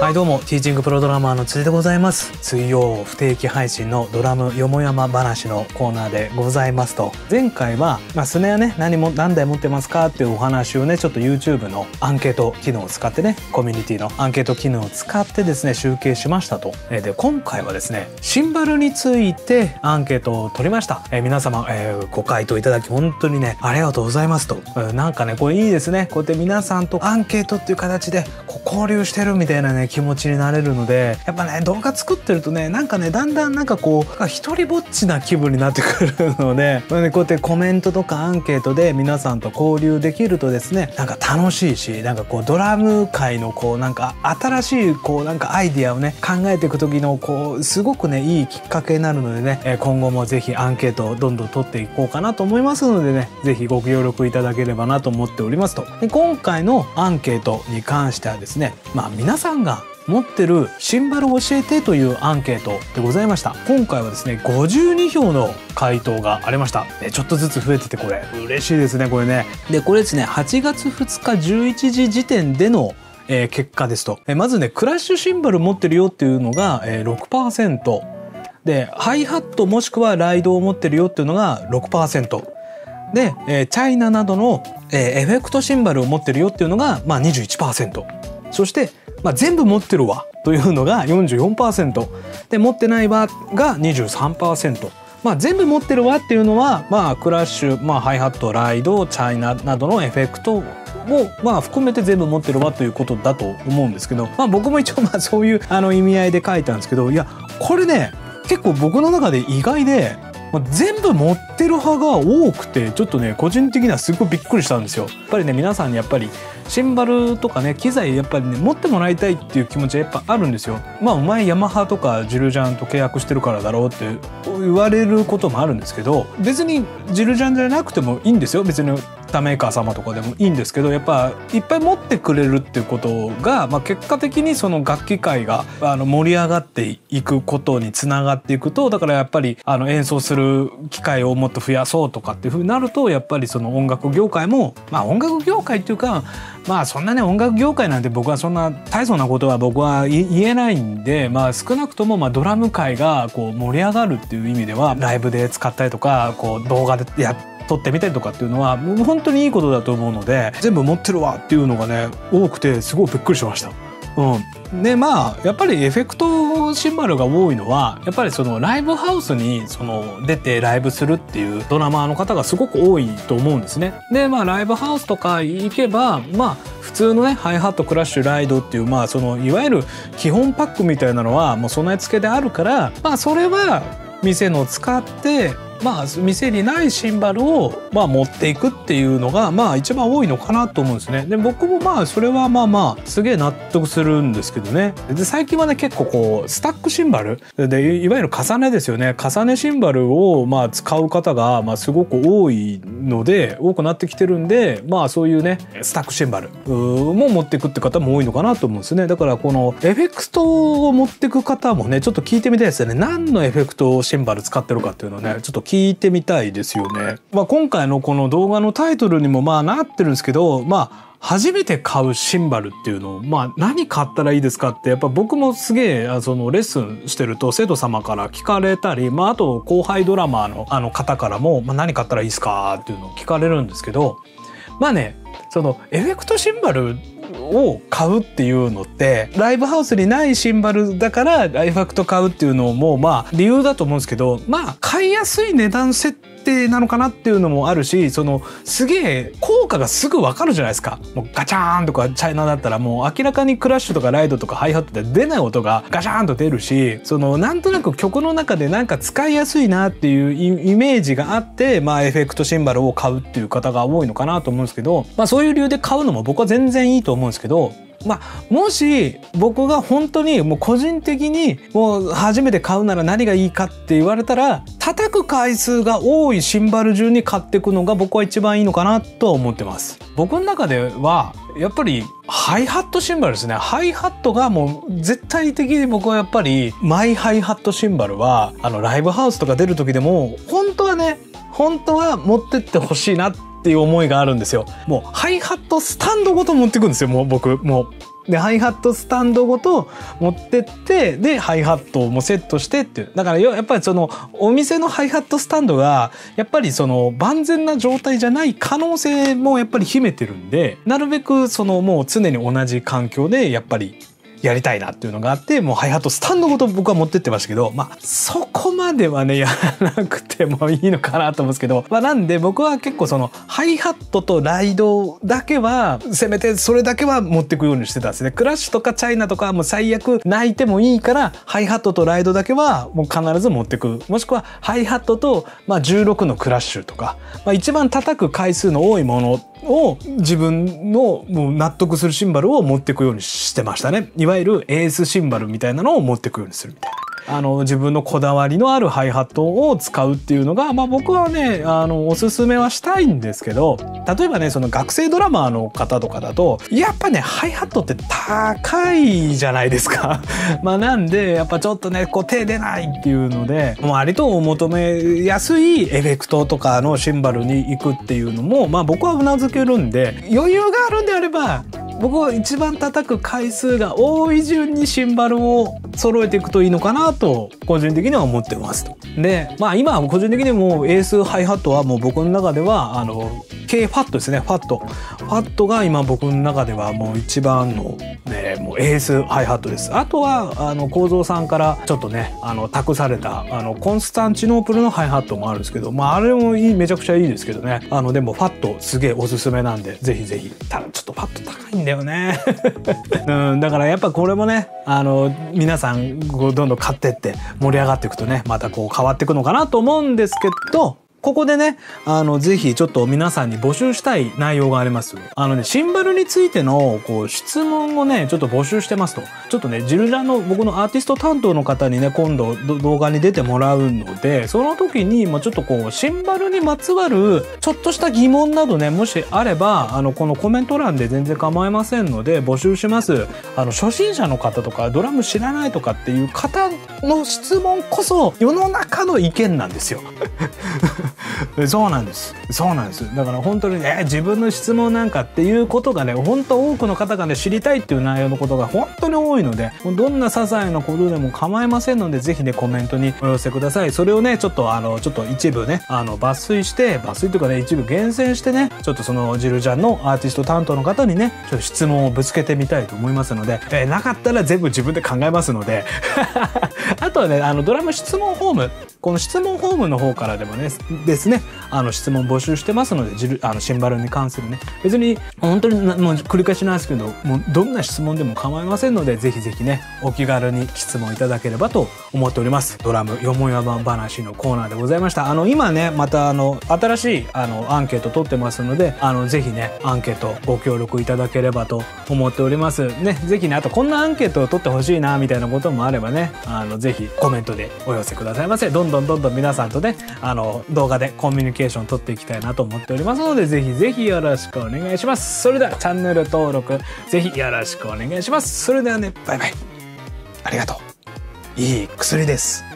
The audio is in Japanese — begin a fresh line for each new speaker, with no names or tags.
はいどうもティーチングプロドラマーの辻でございます。水曜不定期配信のドラムよもやま話のコーナーでございますと。前回は、まあ、スネアね何も何台持ってますかっていうお話をねちょっと YouTube のアンケート機能を使ってねコミュニティのアンケート機能を使ってですね集計しましたと。えで今回はですねシンバルについてアンケートを取りました。え皆様、えーご回答いただき本当にねありがとうございますと。うんなんかねこれいいですね。こうやって皆さんとアンケートっていう形でこう交流してるみたいなね気持ちになれるのでやっぱね動画作ってるとねなんかねだんだんなんかこう一人ぼっちな気分になってくるのでこれねこうやってコメントとかアンケートで皆さんと交流できるとですねなんか楽しいしなんかこうドラム界のこうなんか新しいこうなんかアイディアをね考えていく時のこうすごくねいいきっかけになるのでね今後もぜひアンケートをどんどん取っていこうかなと思いますのでねぜひご協力いただければなと思っておりますと。で今回のアンケートに関してはですねまあ皆さんが持ってるシンバルを教えてというアンケートでございました。今回はですね52票の回答がありました。ねちょっとずつ増えててこれ。嬉しいですねこれね。でこれですね8月2日11時時点でのえー結果ですと、えーまずねクラッシュシンバル持ってるよっていうのが、えー6%でハイハットもしくはライドを持ってるよっていうのが6%で、えーチャイナなどの、えーエフェクトシンバルを持ってるよっていうのが、まあ、21%そして、まあ、全部持ってるわというのが44%で持ってないわが23%。まあ、全部持ってるわっていうのは、まあ、クラッシュ、まあ、ハイハットライドチャイナなどのエフェクトを、まあ、含めて全部持ってるわということだと思うんですけど、まあ、僕も一応まあそういうあの意味合いで書いたんですけどいやこれね結構僕の中で意外で、全部持ってる派が多くてちょっとね個人的にはすごいびっくりしたんですよ。やっぱりね皆さんにやっぱりシンバルとかね機材やっぱりね持ってもらいたいっていう気持ちはやっぱあるんですよ。まあお前ヤマハとかジルジャンと契約してるからだろうって言われることもあるんですけど別にジルジャンじゃなくてもいいんですよ別に他メーカー様とかでもいいんですけどやっぱいっぱい持ってくれるっていうことが、まあ、結果的にその楽器界があの盛り上がっていくことにつながっていくとだからやっぱりあの演奏する機会をもっと増やそうとかっていうふうになるとやっぱりその音楽業界もまあ音楽業界っていうかまあそんなね音楽業界なんて僕はそんな大層なことは僕は言えないんでまあ少なくともまあドラム界がこう盛り上がるっていう意味ではライブで使ったりとかこう動画でやっ撮ってみたりとかっていうのは本当にいいことだと思うので全部持ってるわっていうのがね多くてすごいびっくりしました。うん、でまあやっぱりエフェクトシンバルが多いのはやっぱりそのライブハウスにその出てライブするっていうドラマーの方がすごく多いと思うんですね。でまあライブハウスとか行けばまあ普通のねハイハットクラッシュライドっていうまあそのいわゆる基本パックみたいなのはもう備え付けであるからまあそれは店の使ってまあ店にないシンバルをまあ持っていくっていうのがまあ一番多いのかなと思うんですね。で僕もまあそれはまあまあすげえ納得するんですけどね。で最近はね結構こうスタックシンバルでいわゆる重ねですよね。重ねシンバルをまあ使う方がまあすごく多いので多くなってきてるんでまあそういうねスタックシンバルも持っていくって方も多いのかなと思うんですね。だからこのエフェクトを持っていく方もねちょっと聞いてみたいですよね。何のエフェクトシンバル使ってるかっていうのねちょっと聞いてみたいですよね。まあ、今回のこの動画のタイトルにもまあなってるんですけどまあ初めて買うシンバルっていうのを、まあ、何買ったらいいですかってやっぱ僕もすげえそのレッスンしてると生徒様から聞かれたり、まあ、あと後輩ドラマーのあの方からも、まあ、何買ったらいいですかっていうのを聞かれるんですけどまあねそのエフェクトシンバルを買うっていうのってライブハウスにないシンバルだからライファクト買うっていうのもまあ理由だと思うんですけどまあ買いやすい値段設定なのかなっていうのもあるしそのすげえ効果がすぐ分かるじゃないですか。もうガチャーンとかチャイナだったらもう明らかにクラッシュとかライドとかハイハットで出ない音がガシャーンと出るしそのなんとなく曲の中でなんか使いやすいなっていうイメージがあってまあエフェクトシンバルを買うっていう方が多いのかなと思うんですけどまあそういう理由で買うのも僕は全然いいと思うんですけどまあ、もし僕が本当にもう個人的にもう初めて買うなら何がいいかって言われたら叩く回数が多いシンバル順に買っていくのが僕は一番いいのかなと思ってます。僕の中ではやっぱりハイハットシンバルですね。ハイハットがもう絶対的に僕はやっぱりマイハイハットシンバルはあのライブハウスとか出る時でも本当はね本当は持ってってほしいなっっていう思いがあるんですよ。もうハイハットスタンドごと持ってくんですよ。もう僕もうでハイハットスタンドごと持ってってでハイハットもセットしてっていうだからやっぱりそのお店のハイハットスタンドがやっぱりその万全な状態じゃない可能性もやっぱり秘めてるんでなるべくそのもう常に同じ環境でやっぱりやりたいなっていうのがあってもうハイハットスタンドごと僕は持ってってましたけどまあそこまではねやらなくてもいいのかなと思うんですけど、まあ、なんで僕は結構そのハイハットとライドだけはせめてそれだけは持ってくようにしてたんですね。クラッシュとかチャイナとかはもう最悪泣いてもいいからハイハットとライドだけはもう必ず持ってく。もしくはハイハットと、まあ、16のクラッシュとか、まあ、一番叩く回数の多いものを自分のもう納得するシンバルを持っていくようにしてましたね。いわゆるエースシンバルみたいなのを持っていくようにするみたいな。あの自分のこだわりのあるハイハットを使うっていうのが、まあ、僕はねあのおすすめはしたいんですけど例えばねその学生ドラマーの方とかだとやっぱねハイハットって高いじゃないですか。まあなんでやっぱちょっとねこう手出ないっていうので割とお求めやすいエフェクトとかのシンバルに行くっていうのもまあ僕はうなずけるんで余裕があるんであれば僕は一番叩く回数が多い順にシンバルを揃えていくといいのかなと個人的には思ってます。と。でまあ今個人的にもエースハイハットはもう僕の中ではあの K ファットですね。ファット。ファットが今僕の中ではもう一番の、ね、もうエースハイハットです。あとはあの構造さんからちょっとねあの託されたあのコンスタンチノープルのハイハットもあるんですけどまああれもいいめちゃくちゃいいですけどね。あのでもファットすげえおすすめなんでぜひぜひ。ただちょっとファット高いんだよね。うんだからやっぱこれもねあの皆さんどんどん買ってって盛り上がっていくとねまたこう変わっていくのかなと思うんですけどここでね、あの、ぜひちょっと皆さんに募集したい内容があります。あのね、シンバルについての、こう、質問をね、ちょっと募集してますと。ちょっとね、ジルジャンの僕のアーティスト担当の方にね、今度動画に出てもらうので、その時に、まあちょっとこう、シンバルにまつわる、ちょっとした疑問などね、もしあれば、あの、このコメント欄で全然構いませんので、募集します。あの、初心者の方とか、ドラム知らないとかっていう方の質問こそ、世の中の意見なんですよ。そうなんです。そうなんです。だから本当にね自分の質問なんかっていうことがね本当多くの方がね知りたいっていう内容のことが本当に多いのでどんな些細なことでも構いませんのでぜひねコメントにお寄せください。それをねちょっとあのちょっと一部ねあの抜粋して抜粋というかね一部厳選してねちょっとそのジルジャンのアーティスト担当の方にねちょっと質問をぶつけてみたいと思いますので、えー、なかったら全部自分で考えますので あとはねあのドラム質問フォームこの質問フォームの方からでもねですね。あの質問募集してますのでジルあのシンバルに関するね。別に本当にもう繰り返しなんですけどもうどんな質問でも構いませんのでぜひぜひねお気軽に質問いただければと思っております。ドラムよもやま話のコーナーでございました。あの今ねまたあの新しいあのアンケート取ってますのであのぜひねアンケートご協力いただければと思っております。ねぜひねあとこんなアンケートを取ってほしいなみたいなこともあればねあのぜひコメントでお寄せくださいませ。どんどんどんどん皆さんとねあの動画でコミュニケーション取っていきたいなと思っておりますのでぜひぜひよろしくお願いします。それではチャンネル登録ぜひよろしくお願いします。それではねバイバイ。ありがとう。いい薬です。